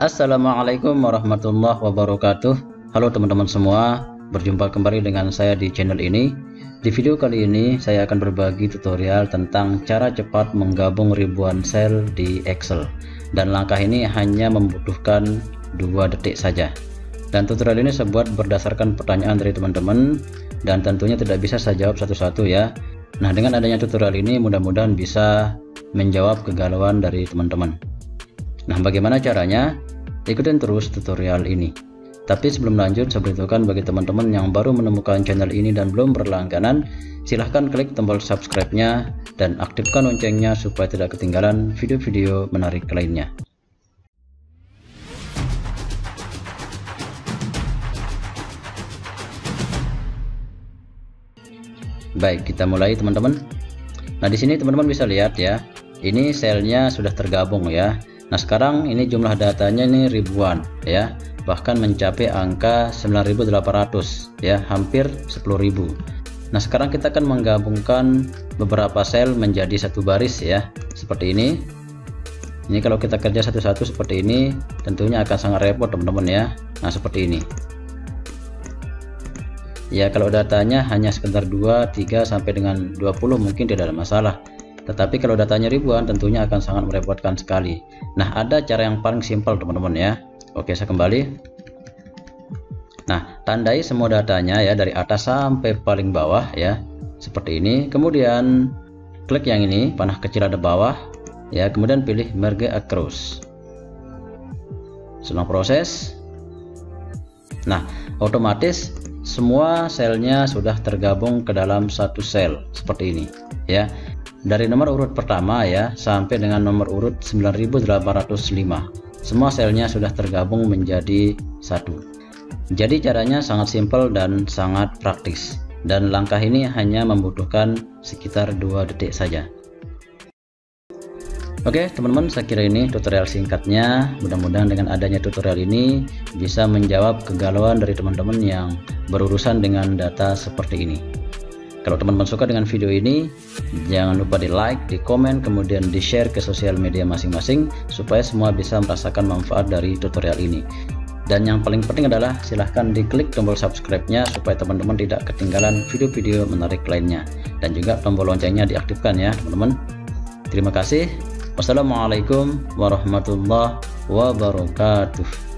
Assalamualaikum warahmatullahi wabarakatuh. Halo teman-teman semua Berjumpa kembali dengan saya di channel ini. Di video kali ini saya akan berbagi tutorial tentang cara cepat menggabung ribuan sel di Excel. Dan langkah ini hanya membutuhkan dua detik saja. Dan tutorial ini saya buat berdasarkan pertanyaan dari teman-teman Dan tentunya tidak bisa saya jawab satu-satu ya. Nah dengan adanya tutorial ini mudah-mudahan bisa menjawab kegalauan dari teman-teman Nah bagaimana caranya? Ikutin terus tutorial ini. Tapi sebelum lanjut, saya beritahukan bagi teman-teman yang baru menemukan channel ini dan belum berlangganan, silahkan klik tombol subscribe-nya dan aktifkan loncengnya supaya tidak ketinggalan video-video menarik lainnya. Baik, kita mulai teman-teman. Nah, di sini teman-teman bisa lihat ya. Ini selnya sudah tergabung ya Nah sekarang ini jumlah datanya ini ribuan ya. Bahkan mencapai angka 9800 ya. Hampir 10.000 Nah sekarang kita akan menggabungkan beberapa sel menjadi satu baris ya. Seperti ini. Ini kalau kita kerja satu-satu seperti ini tentunya akan sangat repot teman-teman ya. Nah seperti ini. Ya kalau datanya hanya sekitar 2 3 sampai dengan 20 mungkin tidak ada masalah tetapi kalau datanya ribuan tentunya akan sangat merepotkan sekali. Nah ada cara yang paling simpel teman-teman ya. Oke saya kembali. Nah tandai semua datanya ya dari atas sampai paling bawah ya seperti ini. Kemudian klik yang ini panah kecil ada bawah ya. Kemudian pilih merge across. Senang proses. Nah otomatis semua selnya sudah tergabung ke dalam satu sel seperti ini ya dari nomor urut pertama ya sampai dengan nomor urut 9805 semua selnya sudah tergabung menjadi satu. Jadi caranya sangat simpel dan sangat praktis. Dan langkah ini hanya membutuhkan sekitar dua detik saja. Oke teman-teman saya kira ini tutorial singkatnya. Mudah-mudahan dengan adanya tutorial ini bisa menjawab kegalauan dari teman-teman yang berurusan dengan data seperti ini kalau teman-teman suka dengan video ini, jangan lupa di like, di komen, kemudian di share ke sosial media masing-masing supaya semua bisa merasakan manfaat dari tutorial ini. Dan yang paling penting adalah silahkan diklik tombol subscribe-nya supaya teman-teman tidak ketinggalan video-video menarik lainnya. Dan juga tombol loncengnya diaktifkan ya teman-teman. Terima kasih. Wassalamualaikum warahmatullahi wabarakatuh.